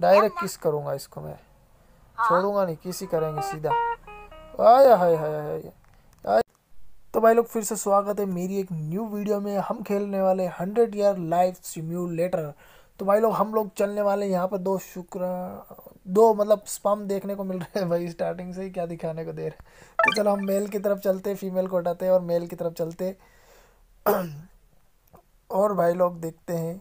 Direct किस करूँगा इसको मैं? छोड़ूँगा नहीं किसी करेंगे सीधा। आया हाय हाय हाय हाय। तो भाई लोग फिर से स्वागत है मेरी एक न्यू वीडियो में। हम खेलने वाले हंड्रेड ईयर लाइफ सिम्यूलेटर तो भाई लोग हम लोग चलने वाले यहाँ पर। दो शुक्र दो मतलब स्पम देखने को मिल रहे हैं भाई स्टार्टिंग से ही क्या दिखाने को दे रहे तो चलो हम मेल की तरफ़ चलते फीमेल को हटाते और मेल की तरफ़ चलते। और भाई लोग देखते हैं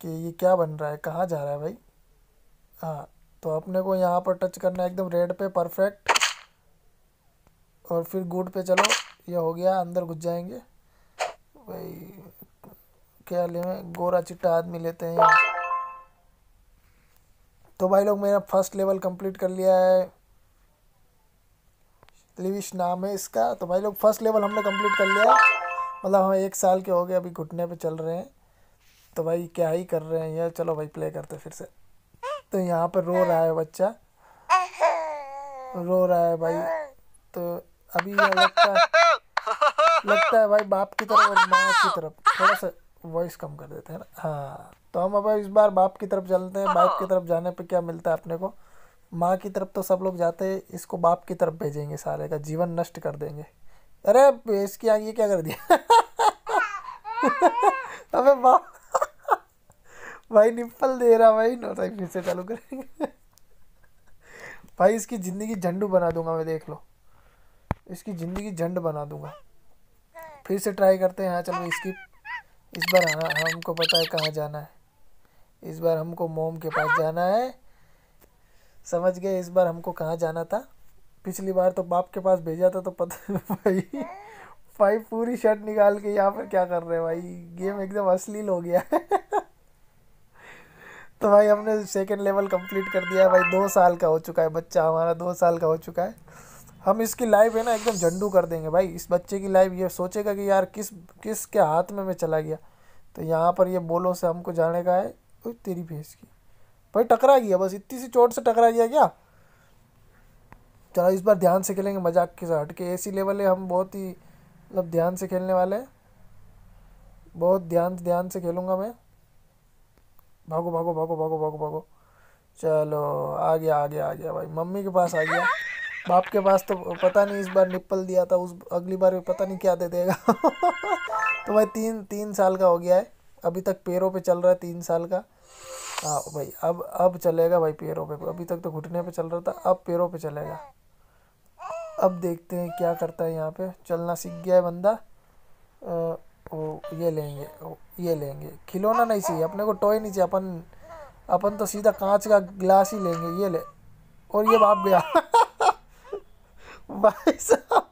कि ये क्या बन रहा है कहाँ जा रहा है भाई? हाँ तो अपने को यहाँ पर टच करना है, एकदम रेड पे परफेक्ट और फिर गुड पे चलो, ये हो गया, अंदर घुस जाएँगे। भाई क्या ले गोरा चिट्टा आदमी लेते हैं। तो भाई लोग, मेरा फ़र्स्ट लेवल कंप्लीट कर लिया है। लिविश नाम है इसका। तो भाई लोग फ़र्स्ट लेवल हमने कंप्लीट कर लिया मतलब हम एक साल के हो गए, अभी घुटने पे चल रहे हैं। तो भाई, क्या ही कर रहे हैं यार चलो भाई प्ले करते फिर से। तो यहाँ पर रो रहा है बच्चा। रो रहा है भाई। तो अभी ये लगता है लगता है भाई बाप की तरफ़ और माँ की तरफ़। थोड़ा सा वॉइस कम कर देते हैं ना। हाँ तो हम अब इस बार बाप की तरफ़ चलते हैं। बाप की तरफ़ जाने पे क्या मिलता है अपने को? माँ की तरफ़ तो सब लोग जाते हैं, इसको बाप की तरफ़ भेजेंगे सारे का। जीवन नष्ट कर देंगे। अरे इसकी आगे क्या कर दिया? अबे बाप भाई निप्पल दे रहा भाई। नो भाई फिर से चालू करेंगे। भाई, इसकी ज़िंदगी झंडू बना दूँगा मैं, देख लो। इसकी ज़िंदगी झंड बना दूँगा। फिर से ट्राई करते हैं। हाँ चलो, इसकी इस बार हाँ हमको पता है कहाँ जाना है। इस बार हमको मोम के पास जाना है। समझ गए? इस बार हमको कहाँ जाना था? पिछली बार तो बाप के पास भेजा था तो पता भाई। भाई, पूरी शर्ट निकाल के यहाँ पर क्या कर रहे हैं भाई? गेम एकदम अश्लील हो गया है। तो भाई हमने सेकेंड लेवल कंप्लीट कर दिया है भाई। दो साल का हो चुका है बच्चा, हमारा दो साल का हो चुका है। हम इसकी लाइफ है ना एकदम झंडू कर देंगे भाई। इस बच्चे की लाइफ ये सोचेगा कि यार किस किस के हाथ में मैं चला गया। तो यहाँ पर ये बोलो से हमको जाने का है। तेरी भैंस की। भाई टकरा गया बस, इतनी सी चोट से टकरा गया क्या? चलो इस बार ध्यान से खेलेंगे, मज़ाक के साथ। के ऐसी लेवल है, हम बहुत ही मतलब ध्यान से खेलने वाले हैं। बहुत ध्यान ध्यान से खेलूँगा मैं। भागो भागो भागो भागो भागो भागो। चलो, आ गया आ गया आ गया भाई। मम्मी के पास आ गया। बाप के पास तो पता नहीं इस बार निप्पल दिया था, उस अगली बार भी पता नहीं क्या दे देगा। तो भाई तीन तीन साल का हो गया है। अभी तक पैरों पे चल रहा है तीन साल का। हाँ भाई, अब अब चलेगा भाई पैरों पे। अभी तक तो घुटने पे चल रहा था, अब पैरों पे चलेगा। अब देखते हैं क्या करता है यहाँ पे। चलना सीख गया है बंदा। वो ये लेंगे, ओ, ये लेंगे। खिलौना नहीं चाहिए, अपने को टॉय नहीं चाहिए, अपन अपन तो सीधा कांच का ग्लास ही लेंगे, ये ले। और ये बाप गया। भाई साहब।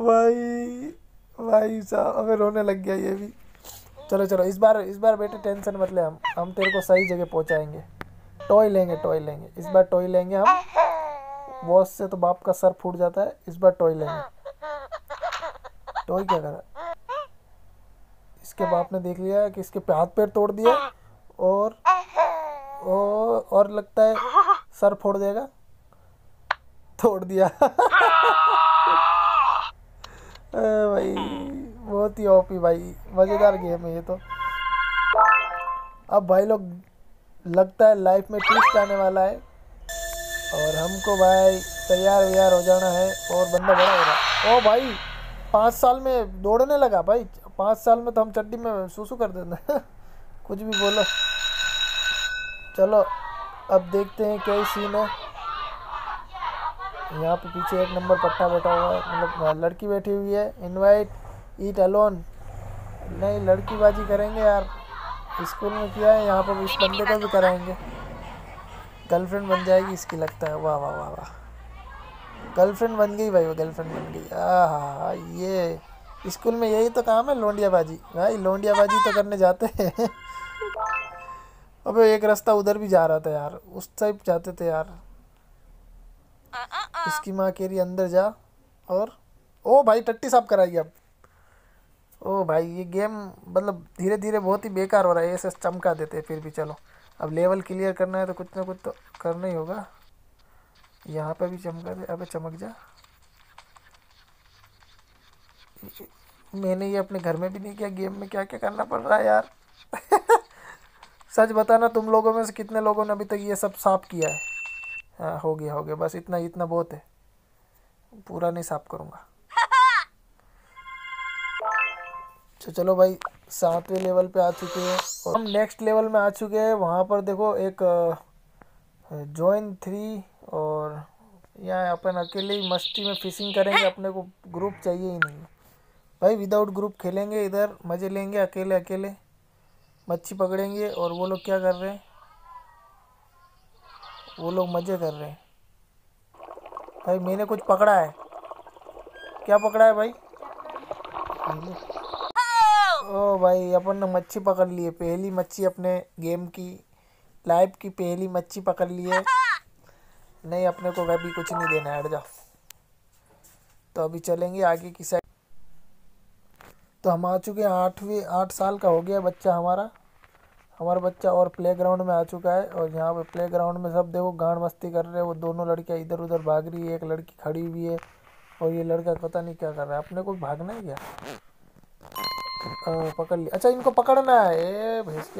भाई भाई साहब हमें रोने लग गया ये भी। चलो चलो, इस बार इस बार बेटे टेंशन मत ले, हम हम तेरे को सही जगह पहुंचाएँगे। टॉय लेंगे टॉय लेंगे। इस बार टॉय लेंगे हम। बॉस से तो बाप का सर फूट जाता है, इस बार टॉय लेंगे। टॉय क्या करा इसके बाप ने देख लिया कि इसके हाथ पैर तोड़ दिया और और, और लगता है सर फोड़ देगा। तोड़ दिया। भाई बहुत ही ओपी भाई। मज़ेदार गेम है ये तो। अब भाई लोग लगता है लाइफ में ट्विस्ट आने वाला है। और हमको भाई तैयार व्यार हो जाना है और बंदा बड़ा हो रहा है। ओ भाई! पाँच साल में दौड़ने लगा भाई। पाँच साल में तो हम चड्डी में सूसू कर देते कुछ भी बोलो। चलो, अब देखते हैं क्या सीन है। यहाँ पे पीछे एक नंबर पट्टा बैठा हुआ है। मतलब लड़की बैठी हुई है। इनवाइट ईट अलोन नहीं लड़की बाजी करेंगे यार। स्कूल में किया है, यहाँ पर इस बंदे को भी कराएँगे। गर्लफ्रेंड बन जाएगी, इसकी लगता है। वाह वाह वाह वाह। गर्लफ्रेंड बन गई भाई वो गर्लफ्रेंड बन गई। हाँ ये स्कूल में यही तो काम है, लोंडियाबाजी। भाई, लोंडियाबाजी तो करने जाते हैं। अबे, एक रास्ता उधर भी जा रहा था यार। उस टाइप जाते थे यार। इसकी माँ कह रही, अंदर जा और ओ भाई, टट्टी साफ़ कराएगी अब। ओ भाई, ये गेम मतलब धीरे धीरे बहुत ही बेकार हो रहा है, ऐसे चमका देते फिर भी चलो। अब लेवल क्लियर करना है तो कुछ ना कुछ तो करना ही होगा। यहाँ पे भी चमका दे अबे, चमक जा। मैंने ये अपने घर में भी नहीं किया, गेम में क्या क्या करना पड़ रहा है यार? सच बताना, तुम लोगों में से कितने लोगों ने अभी तक ये सब साफ़ किया है? हाँ हो गया हो गया, बस इतना इतना बहुत है। पूरा नहीं साफ़ करूँगा। तो चलो भाई, सातवें लेवल पे आ चुके हैं। और हम नेक्स्ट लेवल में आ चुके हैं। वहाँ पर देखो एक जॉइन थ्री और यहाँ अपन अकेले ही मस्ती में फिशिंग करेंगे, अपने को ग्रुप चाहिए ही नहीं। भाई विदाउट ग्रुप खेलेंगे इधर, मज़े लेंगे अकेले अकेले। मच्छी पकड़ेंगे और वो लोग क्या कर रहे हैं? वो लोग मज़े कर रहे हैं। भाई, मैंने कुछ पकड़ा है। क्या पकड़ा है भाई? ओ भाई, अपन ने मच्छी पकड़ ली है। पहली मच्छी अपने गेम की लाइफ की पहली मच्छी पकड़ ली है। नहीं अपने को कभी कुछ नहीं देना है जा। तो अभी चलेंगे आगे की साइड तो हम आ चुके हैं आठवीं आठ साल का हो गया बच्चा हमारा। हमारा बच्चा और प्ले ग्राउंड में आ चुका है और यहाँ पे प्ले ग्राउंड में सब देखो गांड मस्ती कर रहे हैं। वो दोनों लड़कियाँ इधर उधर भाग रही है एक लड़की खड़ी हुई है और ये लड़का पता नहीं क्या कर रहा है। अपने को भागना है क्या? आ, पकड़ लिया। अच्छा इनको पकड़ना है। ए भैंस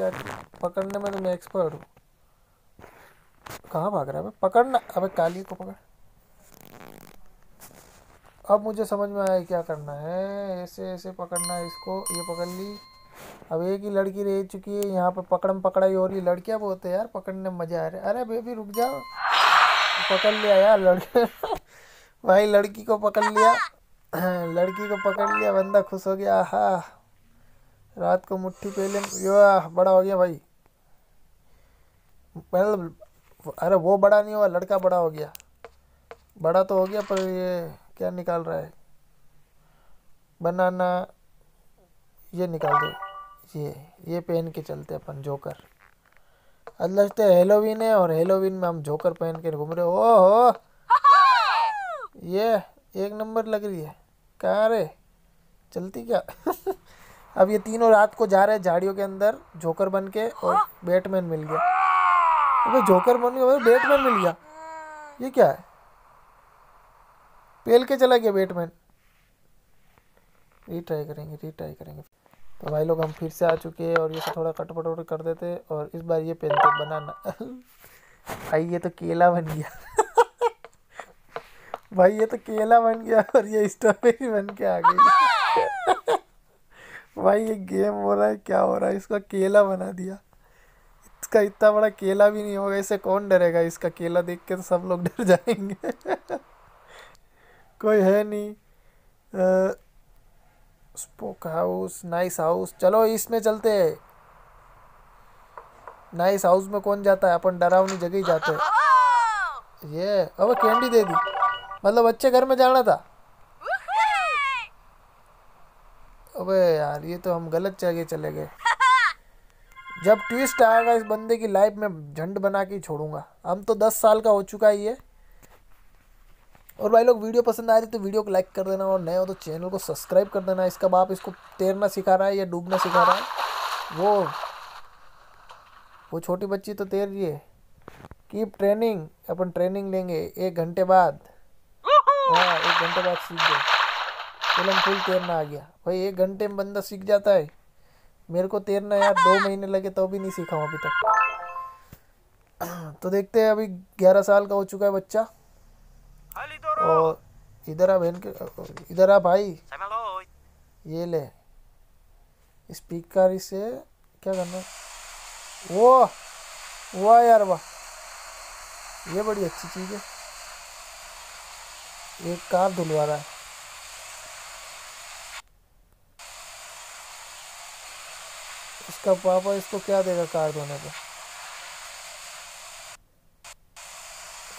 पकड़ने में तो मैं एक्सपर्ट हूँ। कहाँ भाग रहा है? पकड़ना, अबे काली को पकड़। अब मुझे समझ में आया क्या करना है। ऐसे ऐसे पकड़ना है इसको, ये पकड़ ली। अब एक ही लड़की रह चुकी है, यहाँ पे पकड़म पकड़ाई हो रही लड़कियाँ बहुत है यार, पकड़ने में मज़ा आ रहा है। अरे बेबी, रुक जाओ। पकड़ लिया यार लड़के। भाई, लड़की को पकड़ लिया। लड़की को पकड़ लिया, बंदा खुश हो गया। हाँ रात को मुट्ठी पहले, यो बड़ा हो गया भाई। मतलब अरे वो बड़ा नहीं हुआ, लड़का बड़ा हो गया। बड़ा तो हो गया, पर ये क्या निकाल रहा है? बनाना, ये निकाल दो। ये ये पहन के चलते अपन जोकर। अल्लाह से हेलोवीन है और हेलोवीन में हम जोकर पहन के घूम रहे हो। हो ये एक नंबर लग रही है। कहाँ रे? चलती क्या? अब ये तीनों रात को जा रहे झाड़ियों के अंदर, जोकर बन के और बैटमैन मिल गया। अबे जोकर बन गया बैटमैन मिल गया ये क्या है? पेल के चला गया बैटमैन। रीट्राई करेंगे रीट्राई करेंगे। तो भाई लोग, हम फिर से आ चुके हैं और ये थोड़ा कट पट कर देते और इस बार ये पहनते बनाना। भाई, ये तो केला बन गया। भाई, ये तो केला बन गया और ये स्ट्रॉबेरी बन के आ गई। भाई, ये गेम हो रहा है, क्या हो रहा है? इसका केला बना दिया। इसका इतना बड़ा केला भी नहीं होगा इसे कौन डरेगा? इसका केला देख के तो सब लोग डर जाएँगे। कोई है नहीं। स्पोक हाउस नाइस हाउस चलो इसमें चलते हैं। नाइस हाउस में कौन जाता है? अपन डरावनी जगह ही जाते हैं। ये अब कैंडी दे दी। मतलब अच्छे घर में जाना था। अबे यार ये तो हम गलत जगह चले गए। जब ट्विस्ट आएगा इस बंदे की लाइफ में झंड बना के छोड़ूँगा। हम तो दस साल का हो चुका ही है ये। और भाई लोग वीडियो पसंद आ रही तो वीडियो को लाइक कर देना और नए हो तो चैनल को सब्सक्राइब कर देना। इसका बाप इसको तैरना सिखा रहा है या डूबना सिखा रहा है वो वो छोटी बच्ची तो तैर रही है। कीप ट्रेनिंग अपन ट्रेनिंग लेंगे। एक घंटे बाद। हाँ एक घंटे बाद सीख गए। चलो फुल तैरना आ गया। भाई एक घंटे में बंदा सीख जाता है। मेरे को तैरना यार दो महीने लगे तो भी नहीं सीखा हूँ अभी तक। तो देखते हैं अभी ग्यारह साल का हो चुका है बच्चा। और इधर आ बहन के इधर आ भाई। ये ले। स्पीकर से क्या करना वो वाह यार वाह। ये बड़ी अच्छी चीज़ है। एक कार धुलवा रहा है। इसका पापा इसको क्या देगा कार धोने पे?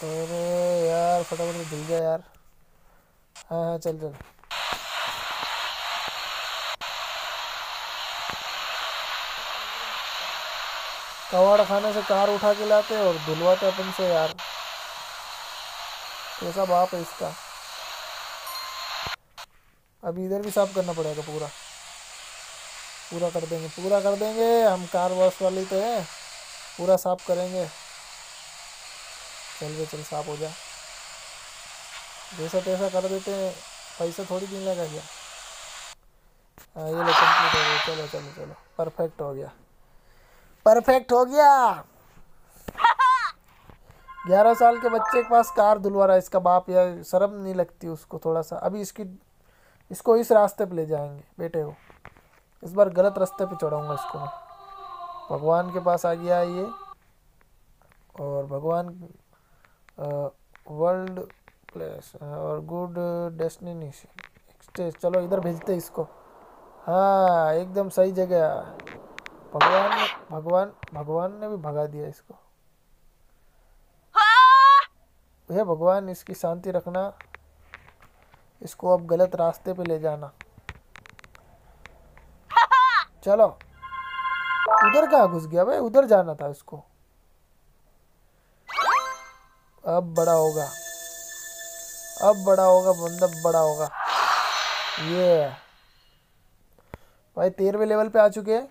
अरे यार, फटाफट से धुल गया यार। हाँ हाँ चल चल। कवाड़ खाने से कार उठा के लाते और धुलवाते अपन से यार। कैसा बाप है इसका। अभी इधर भी साफ़ करना पड़ेगा पूरा। पूरा कर देंगे, पूरा कर देंगे। हम कार वॉश वाली तो है, पूरा साफ़ करेंगे। चल चल, साफ़ हो जा। जैसा तैसा कर देते हैं, पैसा थोड़ी दिन लगा क्या हाँ ये लो कंप्लीट हो गया। चलो चलो चलो। परफेक्ट हो गया। परफेक्ट हो गया। ग्यारह साल के बच्चे के पास कार धुलवा रहा है। इसका बाप या शर्म नहीं लगती उसको थोड़ा सा। अभी इसकी, इसको इस रास्ते पे ले जाएँगे, बेटे को। इस बार गलत रास्ते पे चढ़ाऊँगा इसको मैं। भगवान के पास आ गया ये और भगवान वर्ल्ड प्लेस और गुड डेस्टिनेशन चलो इधर भेजते इसको। हाँ एकदम सही जगह। भगवान ने भगवान भगवान ने भी भगा दिया इसको। हे भगवान इसकी शांति रखना। इसको अब गलत रास्ते पे ले जाना। चलो। उधर कहाँ घुस गया भाई? उधर जाना था इसको अब बड़ा होगा। अब बड़ा होगा बंदा बड़ा होगा। ये। भाई, तेरहवें लेवल पे आ चुके हैं।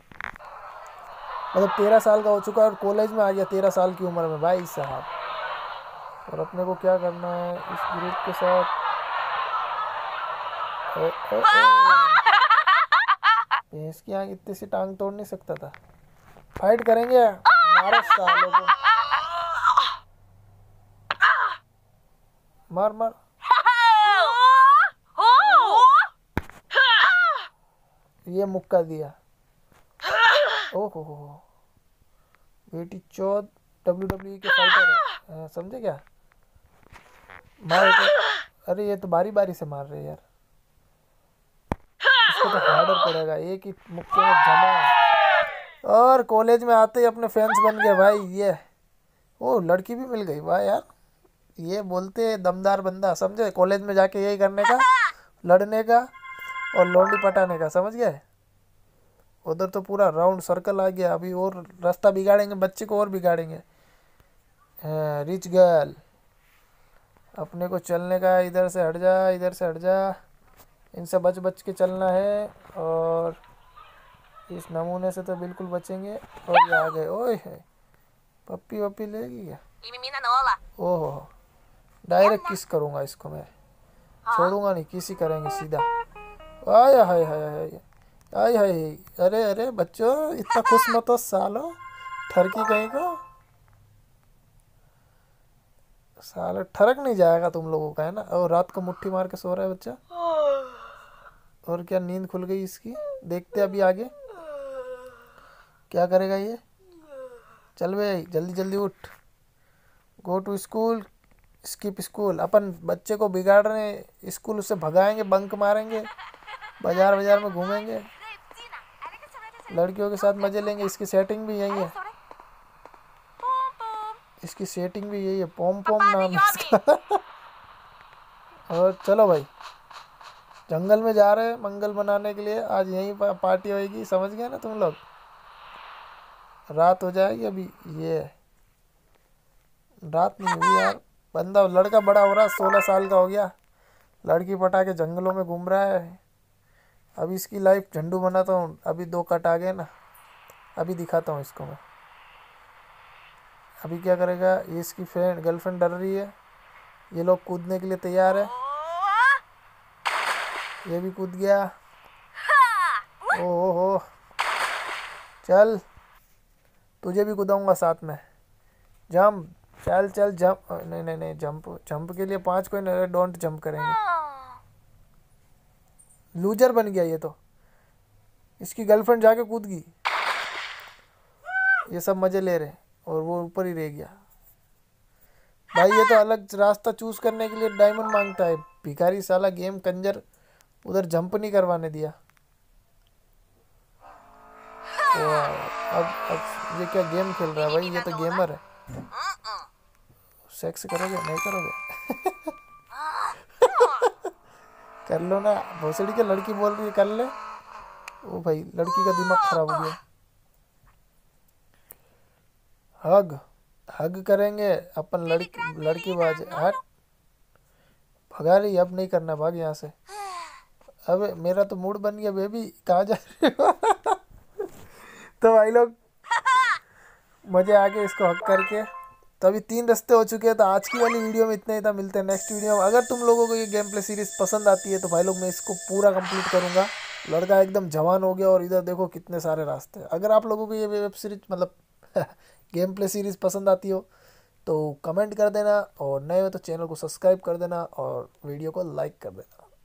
मतलब तेरह साल का हो चुका है और कॉलेज में आ गया तेरह साल की उम्र में। भाई साहब। और अपने को क्या करना है इस ग्रुप के साथ? भैंस की आग इतनी सी टांग तोड़ नहीं सकता था। फाइट करेंगे? मारो सालों को। मार मार। ये मुक्का दिया। ओहो। हो बेटी चौथ डब्ल्यू डब्ल्यू के फाइटर समझे क्या? मार तो। अरे, ये तो बारी बारी से मार रहे यार। इसको तो हार्डर पड़ेगा, एक ही मुक्के में जमा। और कॉलेज में आते ही अपने फैंस बन गए, भाई, ये। ओ, लड़की भी मिल गई, वाह यार। ये बोलते दमदार बंदा, समझे? कॉलेज में जाके यही करने का, लड़ने का और लोंडी पटाने का, समझ गए? उधर तो पूरा राउंड सर्कल आ गया, अभी और रास्ता बिगाड़ेंगे, बच्चे को और बिगाड़ेंगे। रिच गर्ल अपने को चलने का, इधर से हट जा, इधर से हट जा। इनसे बच बच के चलना है और इस नमूने से तो बिल्कुल बचेंगे। और ये आ गए। ओए है। पप्पी वप्पी लेगी क्या? ओहो। डायरेक्ट किस करूँगा इसको मैं? छोड़ूँगा नहीं किसी करेंगे सीधा। आय हाय हाय हाय आय हाय। अरे अरे बच्चों इतना खुश मत हो सालो। ठरकी कहीं को? साले ठरक नहीं जाएगा तुम लोगों का है ना? और रात को मुट्ठी मार के सो रहा है बच्चा? और क्या नींद खुल गई इसकी? देखते अभी आगे। क्या करेगा ये? चल भाई जल्दी जल्दी उठ। Go to school skip school अपन बच्चे को बिगाड़ रहे हैं। स्कूल उससे भगाएँगे बंक मारेंगे। बाज़ार बाज़ार में घूमेंगे। लड़कियों के साथ मज़े लेंगे। इसकी सेटिंग भी यही है। इसकी सेटिंग भी यही है। पोम पोम नाम इसका और चलो भाई। जंगल में जा रहे हैं मंगल मनाने के लिए, आज यहीं पार्टी होएगी। समझ गए ना तुम लोग? रात हो जाएगी अभी, ये। रात नहीं हुई यार। बंदा, लड़का बड़ा हो रहा है, सोलह साल का हो गया। लड़की पटा के जंगलों में घूम रहा है। अभी इसकी लाइफ झंडू बनाता हूँ। अभी दो कट आ गए ना। अभी दिखाता हूँ इसको मैं। अभी क्या करेगा? ये इसकी फ्रेंड गर्लफ्रेंड डर रही है। ये लोग कूदने के लिए तैयार है। ये भी कूद गया। ओ हो चल। तुझे भी कूदाऊँगा साथ में। जंप। चल चल जंप। नहीं नहीं नहीं जंप। जंप के लिए पाँच कोई नहीं डोंट जंप करेंगे। लूजर बन गया ये तो। इसकी गर्लफ्रेंड जाके कूद गई। ये सब मज़े ले रहे और वो ऊपर ही रह गया। भाई ये तो अलग रास्ता चूज़ करने के लिए डायमंड माँगता है। भिखारी साला गेम कंजर। उधर जंप नहीं करवाने दिया। तो अब अब, ये क्या गेम खेल रहा है भाई? ये तो गेमर है। सेक्स करोगे? नहीं करोगे? कर लो ना। भोसड़ी के लड़की बोल रही है, कर ले। ओ भाई, लड़की का दिमाग खराब हो गया। हग हग करेंगे। अपन लड़की लड़की बाज, हट। भगा रही अब नहीं करना। भाग यहाँ से। अब, मेरा तो मूड बन गया बेबी कहाँ जा रही हो? तो भाई लोग, मज़े आ गए इसको हक करके। तो अभी तीन रस्ते हो चुके हैं तो आज की वाली वीडियो में इतना ही था, मिलते हैं नेक्स्ट वीडियो में। अगर तुम लोगों को ये गेम प्ले सीरीज़ पसंद आती है तो भाई लोग, मैं इसको पूरा कंप्लीट करूँगा। लड़का एकदम जवान हो गया, और इधर देखो कितने सारे रास्ते हैं। अगर आप लोगों को ये वेब सीरीज़ मतलब गेम प्ले सीरीज़ पसंद आती हो तो कमेंट कर देना, और नए हो तो चैनल को सब्सक्राइब कर देना, और वीडियो को लाइक कर देना।